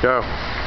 Go.